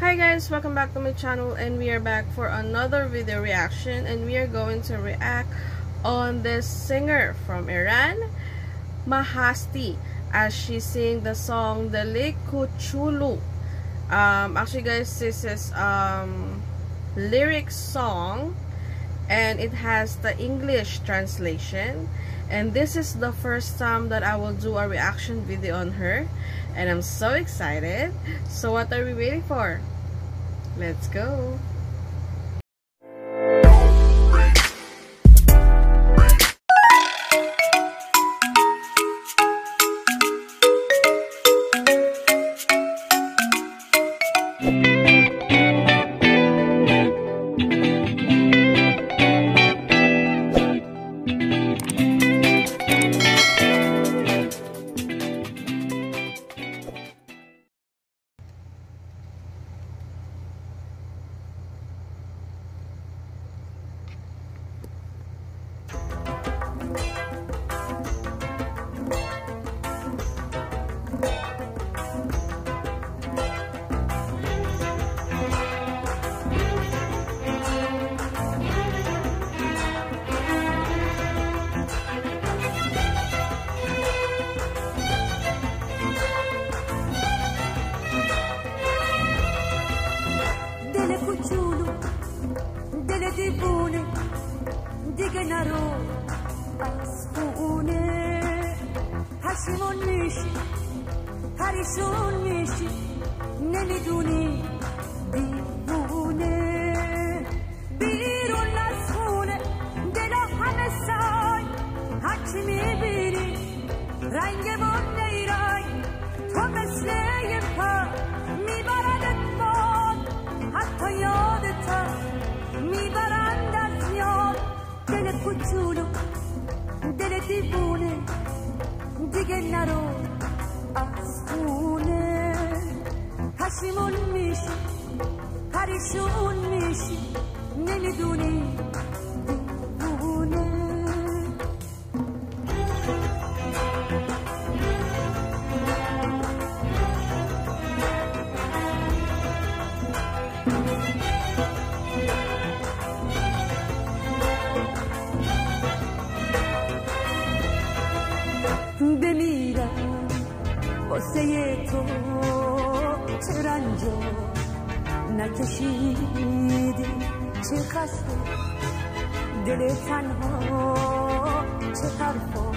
Hi guys, welcome back to my channel and we are back for another video reaction and we are going to react on this singer from Iran, Mahasti, as she sing the song Dele Koochooloo. Um, actually guys, this is um, lyric song and it has the English translation and this is the first time that I will do a reaction video on her and I'm so excited so what are we waiting for let's go نرو از خونه پشیمون میشی پریشون میشی نمی‌دونی کوچولو دل دیوونه دیگه نرو از خونه پشیمون میشی پریشون میشی نمی‌دونی واسه تو چه رنجا نکشیدی چه خسته دل تنها چه حرفا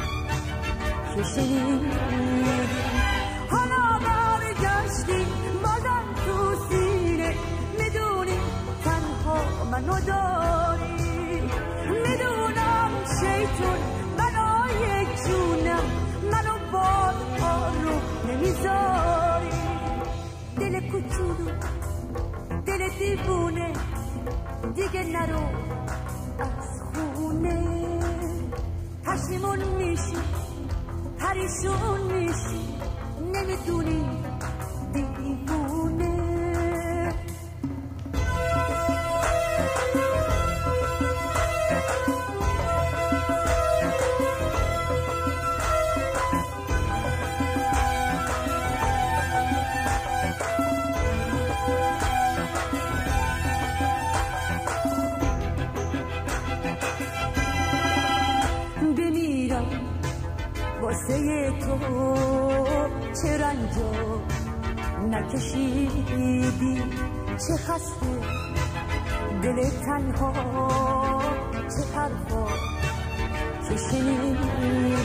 که شنیدی حالا برگشتی بازم تو سینه می‌دونی تنها منو داری نرو از خونه پشیمون میشی پریشون میشی نمی‌دونی نکشیدی چه خسته. دل تنها چه حرفا که شنیدی.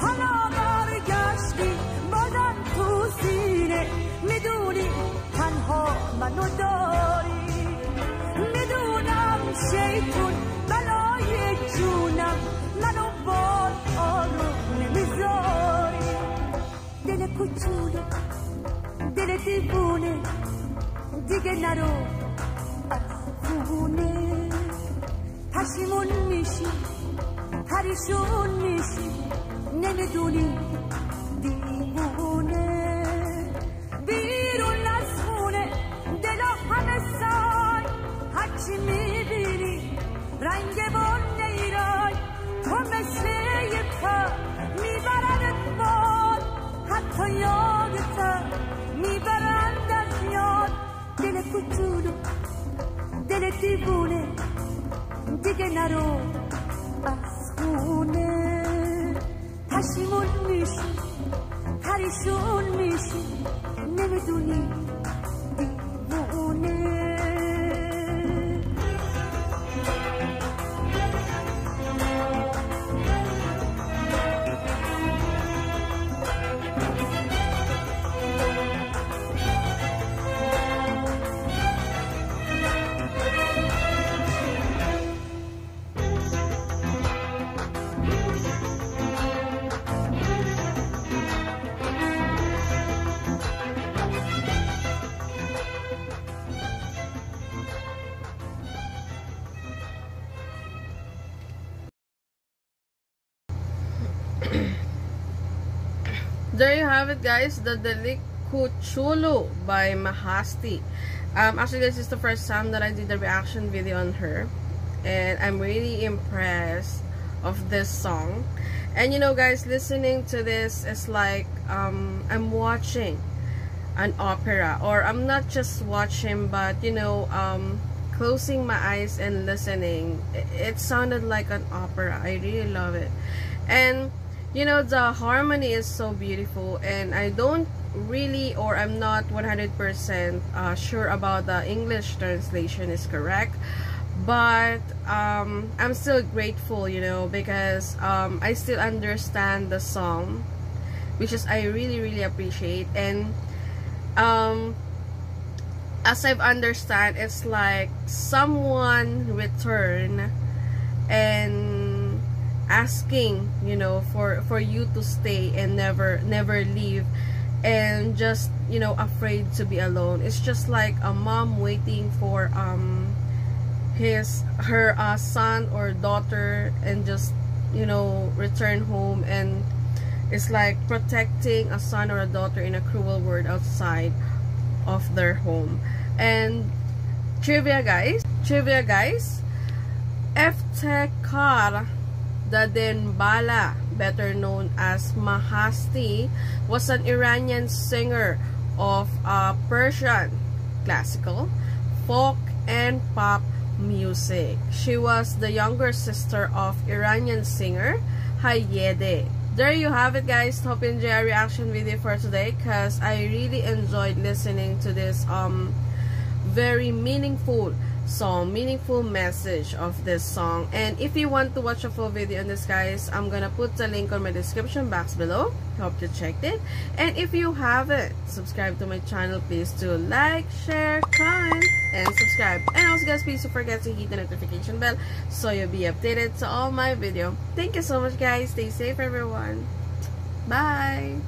حالا برگشتی بادم تو سینه. می‌دونی تنها منو داری. می‌دونم شیطون بلای جونم. منو باد آروم نمی‌ذاری. دل کوچولو دل دیوونه. دیگه نرو. از خونه پشیمون میشی. پریشون میشی. نمی‌دونی. دیگه نرو. از خونه پشیمون میشی پریشون میشی. نمی‌دونی دیوونه. There you have it guys. The Dele Koochooloo by Mahasti. Um, actually this is the first time that I did a reaction video on her. And I'm really impressed of this song. And you know guys listening to this is like um, I'm watching an opera. Or I'm not just watching but you know um, closing my eyes and listening. It, it sounded like an opera. I really love it. And you know the harmony is so beautiful and I don't really or I'm not 100% uh, sure about the English translation is correct but um, I'm still grateful you know because um, I still understand the song which is I really really appreciate and um, as I've understand it's like someone return and asking you know for for you to stay and never never leave and just you know afraid to be alone. It's just like a mom waiting for um his her uh, son or daughter and just you know return home. And it's like protecting a son or a daughter in a cruel world outside of their home. And trivia guys. Trivia guys. Eftekar Dadehbala, better known as Mahasti, was an Iranian singer of uh, Persian classical, folk, and pop music. She was the younger sister of Iranian singer Hayede. There you have it guys. Hope you enjoy our reaction video for today because I really enjoyed listening to this um very meaningful song meaningful message of this song. And if you want to watch a full video on this guys i'm gonna put the link on my description box below. Hope you checked it. And if you haven't subscribe to my channel please do like share comment and subscribe. And also guys please don't forget to hit the notification bell so you'll be updated to all my video. Thank you so much guys. Stay safe everyone. Bye